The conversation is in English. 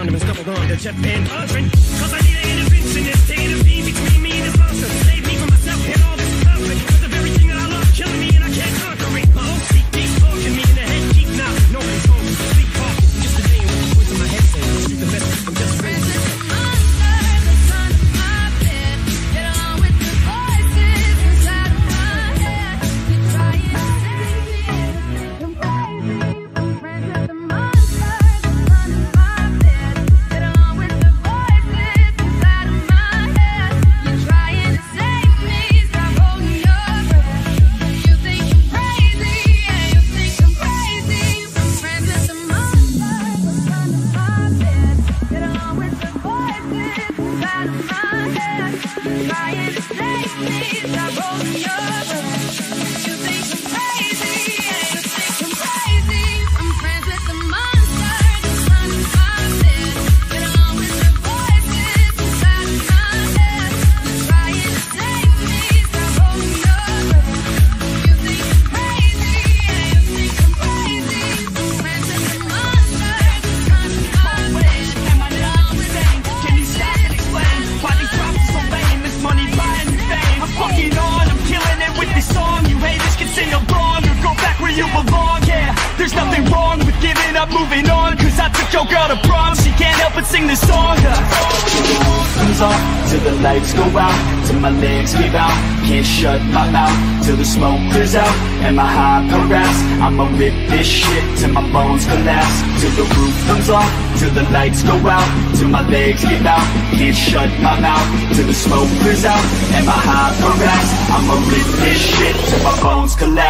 on to Jeff. Cause I need an interventionist to intervene between me my head. Trying to me, stop holding your breath. You belong. Yeah, there's nothing wrong with giving up, moving on. Cause I took your girl to prom, she can't help but sing this song. comes off till the lights go out, till my legs give out. Can't shut my mouth till the smoke clears out. And my high parass, I'ma rip this shit till my bones collapse. Till the roof comes off, till the lights go out, till my legs give out. Can't shut my mouth till the smoke clears out. And my high parass, I'ma rip this shit till my bones collapse.